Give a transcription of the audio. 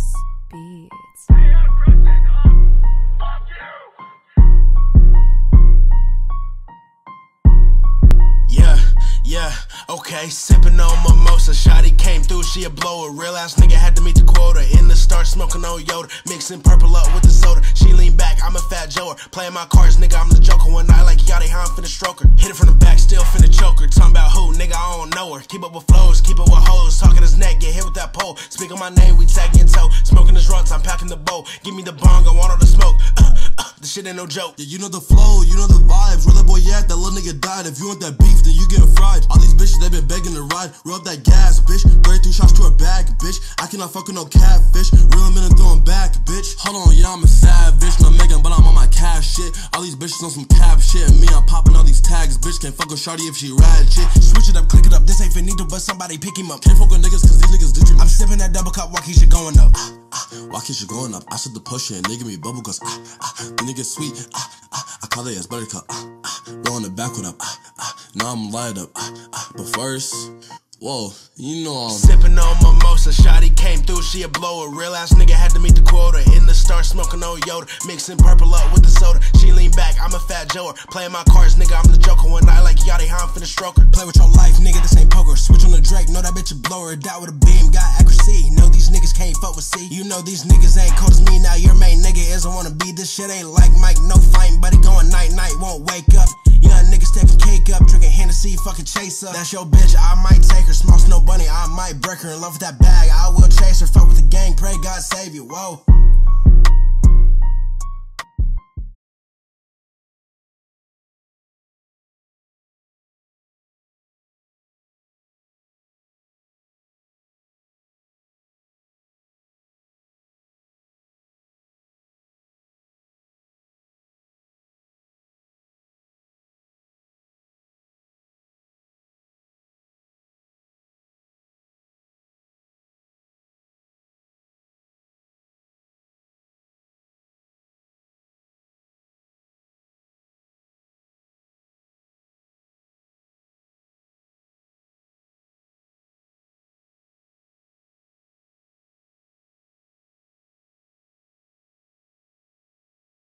Yes, beats. Yeah, yeah, okay, sipping on mimosa. Shotty came through, she a blower. Real ass nigga had to meet the quota. In the start, smoking on Yoda. Mixing purple up with the soda. She lean back, I'm a fat Joer. Playing my cards, nigga, I'm the joker. One night like Yachty, how I'm finna stroke her. Hit it from the back, still finna choke her. Talking about who, nigga, I don't know her. Keep up with flows, keep up with my name, we tag your toe. Smoking his runts, I'm packing the bowl. Give me the bong, I want all the smoke. Uh, uh, uh, this shit ain't no joke. Yeah, you know the flow, you know the vibes. Where that boy at? That little nigga died. If you want that beef, then you get fried. All these bitches, they been begging to ride. Rub that gas, bitch. 33 shots to her back, bitch. I cannot fuck with no catfish. Real and throwing back, bitch. Hold on, yeah, I'm a savage. No Megan, but I'm on my cash shit. All these bitches on some cap shit. Me, I'm popping all bitch. Can't fuck with Shorty if she rad shit. Switch it up, click it up. This ain't finito, but somebody pick him up. Can't fuck with niggas, cause these niggas you. I'm sipping that double cup, Waukesha going up. Why keep you going up? I said the push they give me bubble cause ah, ah, the nigga sweet. Ah, ah, I call it as buttercup. Ah, ah, rolling the back with up. Ah, ah, now I'm light up. Ah, ah, but first, whoa, you know I'm. Sipping on mimosa, Shotty came through, she a blower. Real ass nigga had to meet the quota. Start, smoking on Yoda. Mixing purple up with the soda. She lean back, I'm a fat Joer. Playing my cards, nigga, I'm the joker. One night like Yachty, how I'm finna stroke her. Play with your life, nigga, this ain't poker. Switch on the Drake, know that bitch a blower. Die with a beam, got accuracy. Know these niggas can't fuck with C. You know these niggas ain't cold as me. Now your main nigga is I wanna be. This shit ain't like Mike, no fighting, buddy going night night, won't wake up. Young niggas taking cake up, drinking Hennessy, fucking chase up. That's your bitch, I might take her. Small snow bunny, I might break her. In love with that bag, I will chase her. Fuck with the gang, pray God save you. Whoa.